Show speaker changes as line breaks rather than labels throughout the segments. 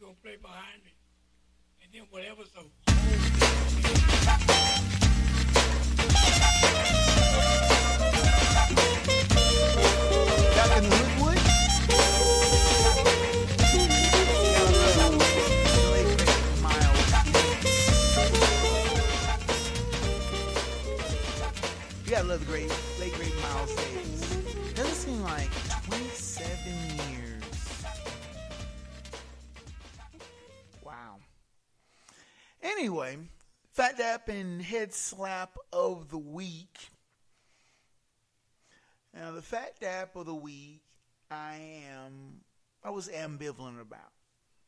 you're gonna play behind me, and then whatever. So.
Back in the. You gotta love the great, late great Miles Davis. Doesn't seem like 27 years. Anyway, Phat Dap and Head Slap of the Week. Now, the Phat Dap of the Week, I am, I was ambivalent about.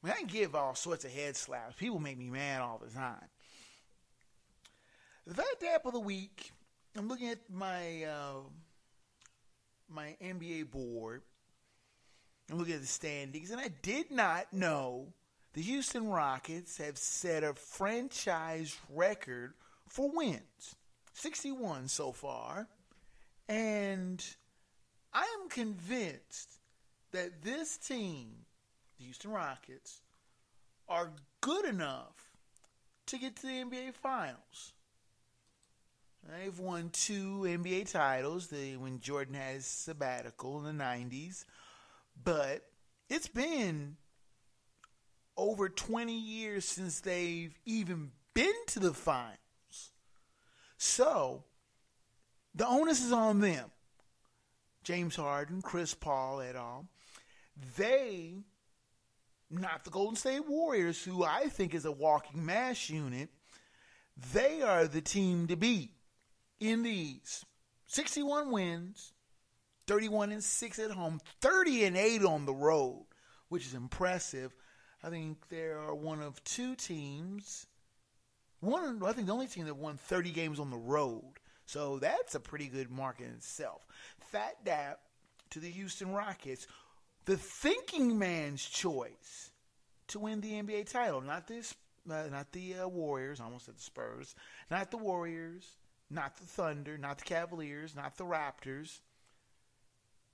I, mean, I give all sorts of head slaps. People make me mad all the time. The Phat Dap of the Week, I'm looking at my uh, my NBA board. I'm looking at the standings, and I did not know the Houston Rockets have set a franchise record for wins 61 so far. And I am convinced that this team, the Houston Rockets, are good enough to get to the NBA Finals. They've won two NBA titles the, when Jordan has sabbatical in the 90s. But it's been over 20 years since they've even been to the finals. So the onus is on them. James Harden, Chris Paul, et al. They, not the Golden State Warriors, who I think is a walking mass unit, they are the team to beat in the East. 61 wins, 31 and 6 at home, 30 and 8 on the road, which is impressive. I think there are one of two teams, one I think the only team that won 30 games on the road. So that's a pretty good mark in itself. Phat Dap to the Houston Rockets, the thinking man's choice to win the NBA title, not this, uh, not the uh, Warriors. I almost said the Spurs, not the Warriors, not the Thunder, not the Cavaliers, not the Raptors,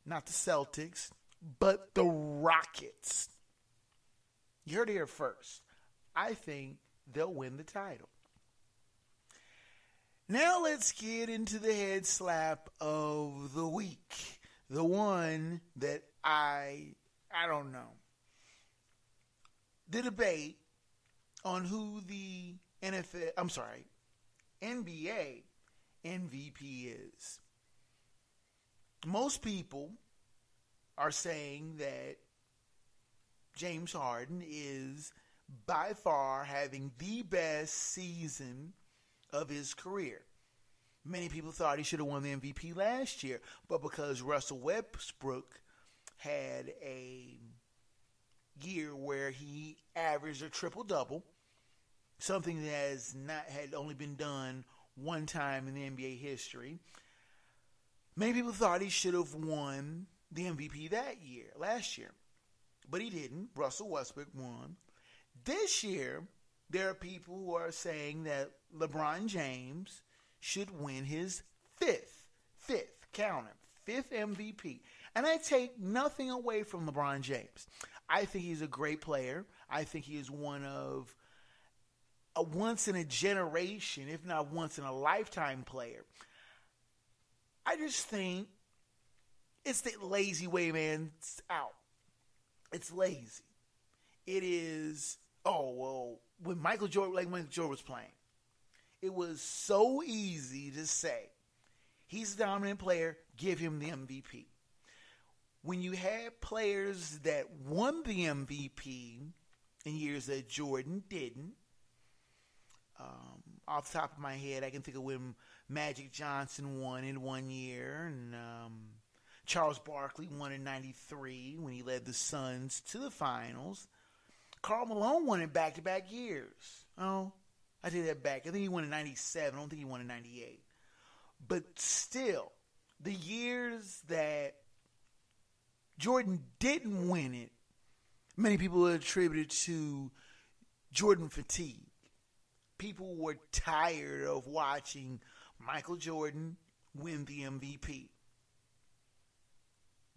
not the Celtics, but the Rockets. You heard it here first. I think they'll win the title. Now let's get into the head slap of the week. The one that I I don't know. The debate on who the NFL I'm sorry, NBA MVP is. Most people are saying that James Harden is by far having the best season of his career. Many people thought he should have won the MVP last year, but because Russell Westbrook had a year where he averaged a triple double, something that has not had only been done one time in the NBA history. Many people thought he should have won the MVP that year, last year, but he didn't. Russell Westbrook won. This year, there are people who are saying that LeBron James should win his fifth, fifth, count it, fifth MVP. And I take nothing away from LeBron James. I think he's a great player. I think he is one of a once in a generation, if not once in a lifetime player. I just think it's the lazy way, man. It's out. It's lazy. It is, oh, well, when Michael Jordan, like Michael Jordan was playing, it was so easy to say, he's a dominant player, give him the MVP. When you had players that won the MVP in years that Jordan didn't, um, off the top of my head, I can think of when Magic Johnson won in one year, and um, Charles Barkley won in '93 when he led the Suns to the finals. Karl Malone won in back-to-back years. Oh, I take that back. I think he won in '97. I don't think he won in '98. But still, the years that Jordan didn't win it, many people attributed to Jordan fatigue. People were tired of watching Michael Jordan win the MVP.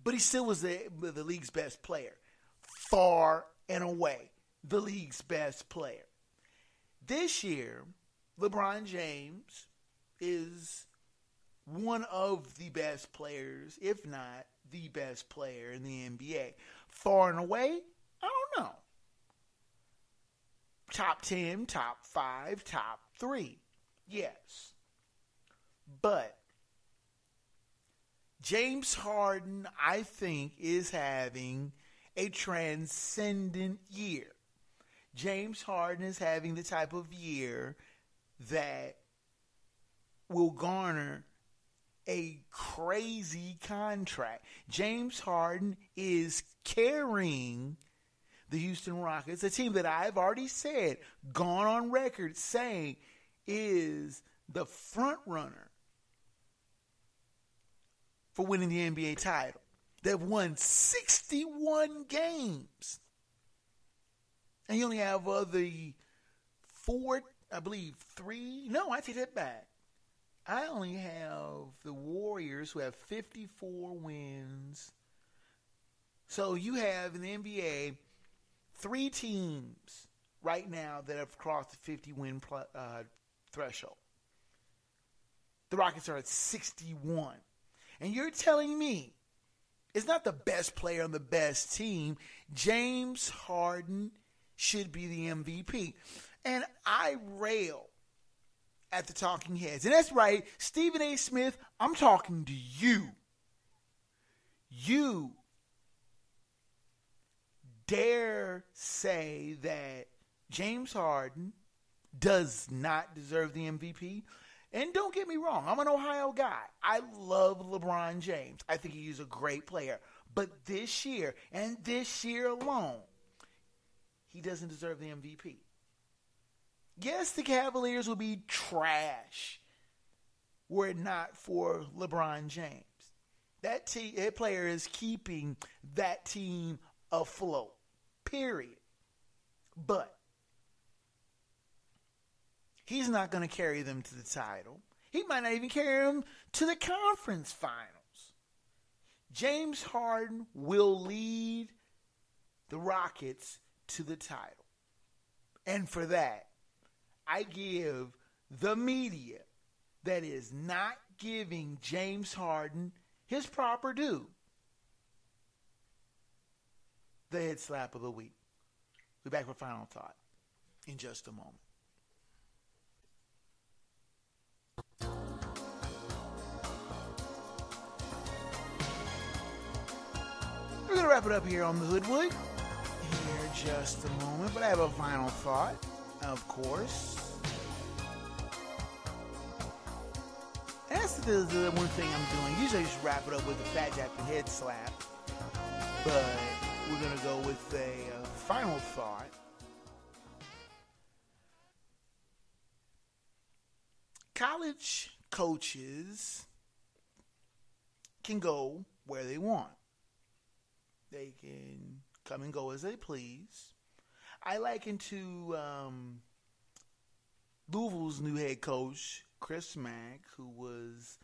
But he still was the, the league's best player, far and away. the league's best player. This year, LeBron James is one of the best players, if not the best player in the NBA. Far and away, I don't know. Top 10, top 5, top 3. Yes. But James Harden, I think, is having a transcendent year. James Harden is having the type of year that will garner a crazy contract. James Harden is carrying the Houston Rockets, a team that I've already said, gone on record saying is the front runner for winning the NBA title. They've won 61 games. And you only have uh, the four, I believe, three. No, I take that back. I only have the Warriors who have 54 wins. So you have in the NBA three teams right now that have crossed the 50 win uh, threshold. The Rockets are at 61. And you're telling me it's not the best player on the best team. James Harden should be the MVP. And I rail at the talking heads. And that's right, Stephen A. Smith, I'm talking to you. You dare say that James Harden does not deserve the MVP? And don't get me wrong, I'm an Ohio guy. I love LeBron James. I think he's a great player. But this year, and this year alone, he doesn't deserve the MVP. Yes, the Cavaliers would be trash were it not for LeBron James. That, te- that player is keeping that team afloat. Period. But he's not going to carry them to the title. He might not even carry them to the conference finals. James Harden will lead the Rockets to the title. And for that, I give the media that is not giving James Harden his proper due the head slap of the week. We'll be back for final thought in just a moment. Wrap it up here on the Hoodwood. Here just a moment, but I have a final thought, of course. And that's the, the one thing I'm doing. Usually I just wrap it up with a fat jack and head slap. But we're going to go with a uh, final thought. College coaches can go where they want. They can come and go as they please. I liken to um, Louisville's new head coach, Chris Mack, who was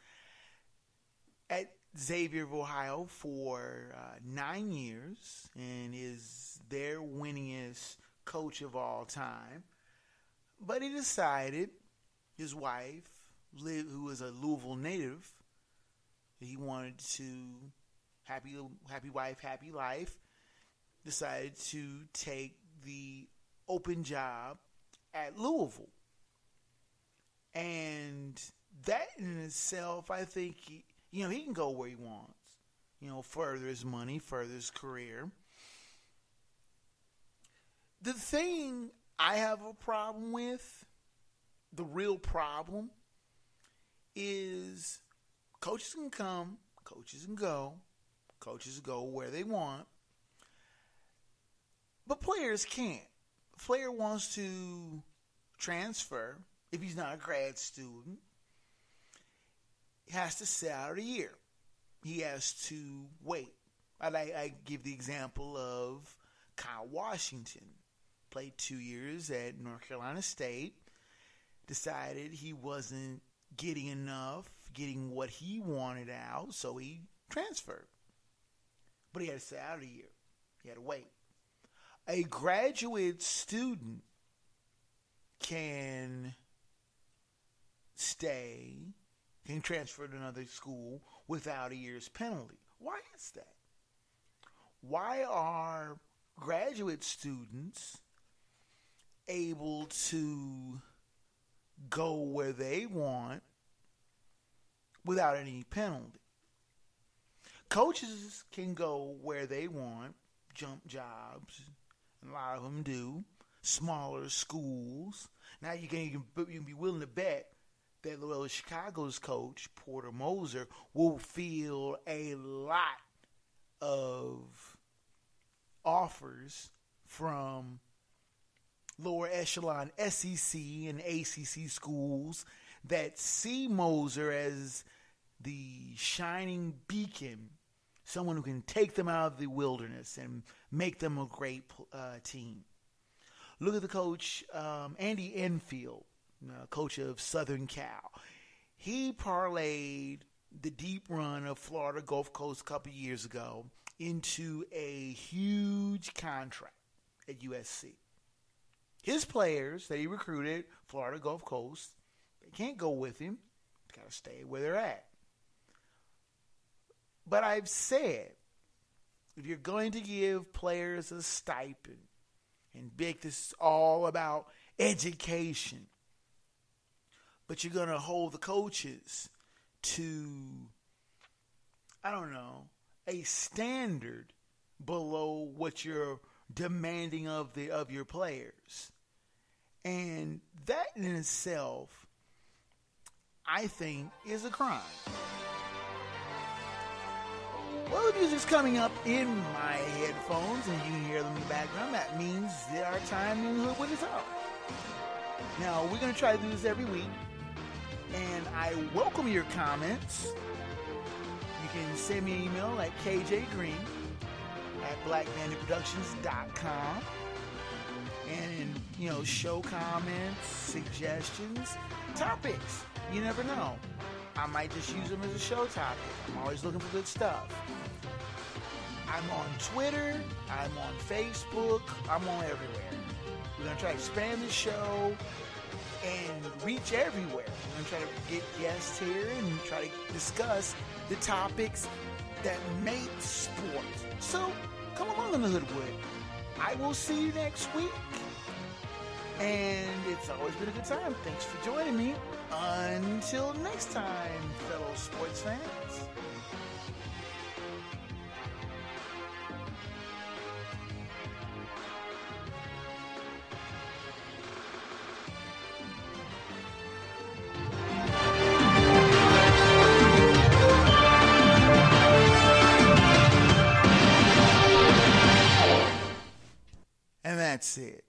at Xavier of Ohio for uh, nine years and is their winningest coach of all time. But he decided his wife, who was a Louisville native, he wanted to happy happy wife, happy life, decided to take the open job at Louisville. And that in itself, I think, you know, he can go where he wants. You know, further his money, further his career. The thing I have a problem with, the real problem, is coaches can come, coaches can go, coaches go where they want, but players can't. player wants to transfer if he's not a grad student He has to sit out a year. He has to wait. I, I give the example of Kyle Washington. Played two years at North Carolina State. Decided he wasn't getting enough, getting what he wanted out, so he transferred. But he had to sit out a year. He had to wait. a graduate student can stay, can transfer to another school without a year's penalty. Why is that? Why are graduate students able to go where they want without any penalty? Coaches can go where they want, jump jobs, and a lot of them do, smaller schools. Now you can, you can, you can be willing to bet that well, Chicago's coach Porter Moser will feel a lot of offers from lower echelon SEC and ACC schools that see Moser as the shining beacon, someone who can take them out of the wilderness and make them a great uh, team. Look at the coach, um, Andy Enfield, uh, coach of Southern Cal. He parlayed the deep run of Florida Gulf Coast a couple years ago into a huge contract at USC. His players that he recruited, Florida Gulf Coast, they can't go with him. They got to stay where they're at. But I've said, if you're going to give players a stipend, and big, this is all about education, but you're going to hold the coaches to, I don't know, a standard below what you're demanding of the of your players. And that in itself I think is a crime. Well, the music's coming up in my headphones, and you can hear them in the background. That means that our time in Hoodwood is up. Now, we're going to try to do this every week, and I welcome your comments. You can send me an email at kjgreen at blackbanditproductions.com and, in, you know, show comments, suggestions, topics. You never know. I might just use them as a show topic. I'm always looking for good stuff. I'm on Twitter. I'm on Facebook. I'm on everywhere. We're going to try to expand the show and reach everywhere. We're going to try to get guests here and try to discuss the topics that make sports. So come along in the Hoodwood. I will see you next week. And it's always been a good time. Thanks for joining me. Until next time, fellow sports fans. And that's it.